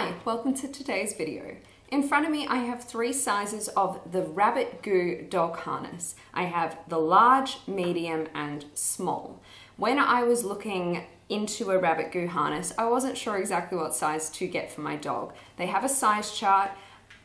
Hi, welcome to today's video. In front of me I have three sizes of the Rabbitgoo dog harness. I have the large, medium and small. When I was looking into a Rabbitgoo harness, I wasn't sure exactly what size to get for my dog. They have a size chart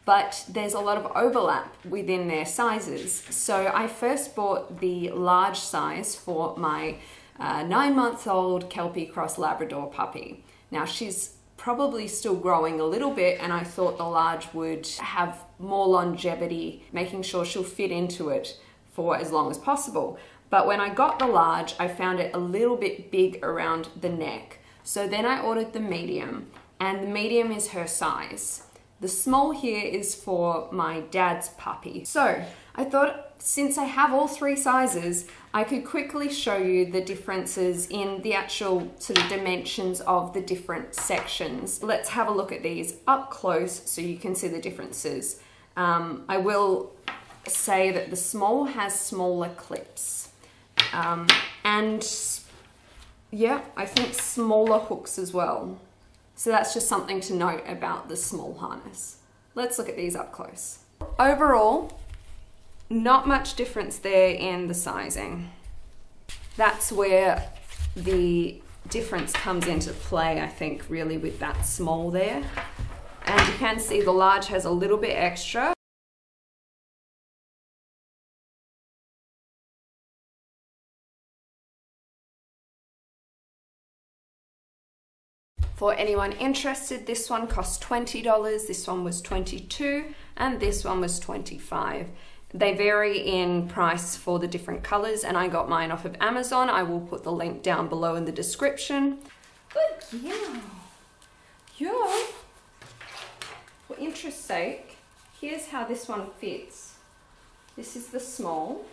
but there's a lot of overlap within their sizes. So I first bought the large size for my uh, nine month old Kelpie Cross Labrador puppy. Now she's probably still growing a little bit and I thought the large would have more longevity, making sure she'll fit into it for as long as possible. But when I got the large, I found it a little bit big around the neck. So then I ordered the medium and the medium is her size. The small here is for my dad's puppy. So I thought since I have all three sizes, I could quickly show you the differences in the actual sort of dimensions of the different sections. Let's have a look at these up close so you can see the differences. Um, I will say that the small has smaller clips. Um, and yeah, I think smaller hooks as well. So that's just something to note about the small harness. Let's look at these up close. Overall, not much difference there in the sizing. That's where the difference comes into play, I think, really with that small there. And you can see the large has a little bit extra. For anyone interested, this one cost $20, this one was 22 and this one was 25 they vary in price for the different colors and I got mine off of Amazon. I will put the link down below in the description. Good yeah. Yeah. For interest sake, here's how this one fits. This is the small.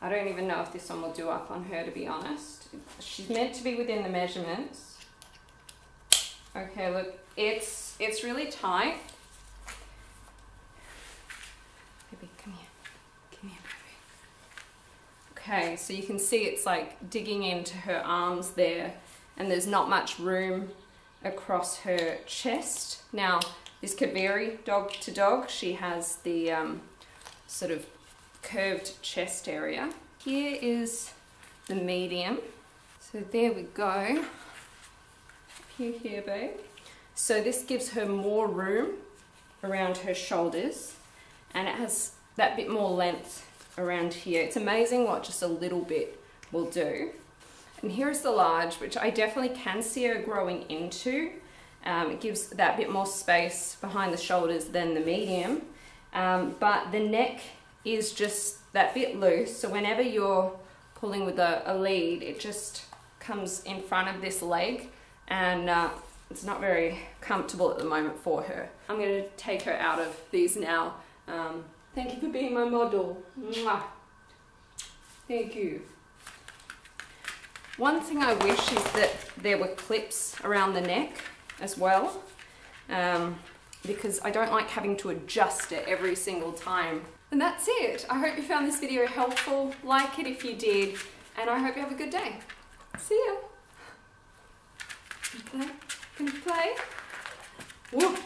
I don't even know if this one will do up on her to be honest. She's meant to be within the measurements. Okay, look, it's it's really tight. Baby, come here. Come here, baby. Okay, so you can see it's like digging into her arms there and there's not much room across her chest. Now, this could vary dog to dog. She has the um, sort of curved chest area. Here is the medium. So there we go here, here, babe. So this gives her more room around her shoulders and it has that bit more length around here. It's amazing what just a little bit will do. And here's the large, which I definitely can see her growing into. Um, it gives that bit more space behind the shoulders than the medium. Um, but the neck is just that bit loose. So whenever you're pulling with a, a lead, it just comes in front of this leg and uh, it's not very comfortable at the moment for her. I'm going to take her out of these now. Um, thank you for being my model. Mwah. Thank you. One thing I wish is that there were clips around the neck as well um, because I don't like having to adjust it every single time. And that's it. I hope you found this video helpful. Like it if you did and I hope you have a good day. See ya. Can you play? Can you play?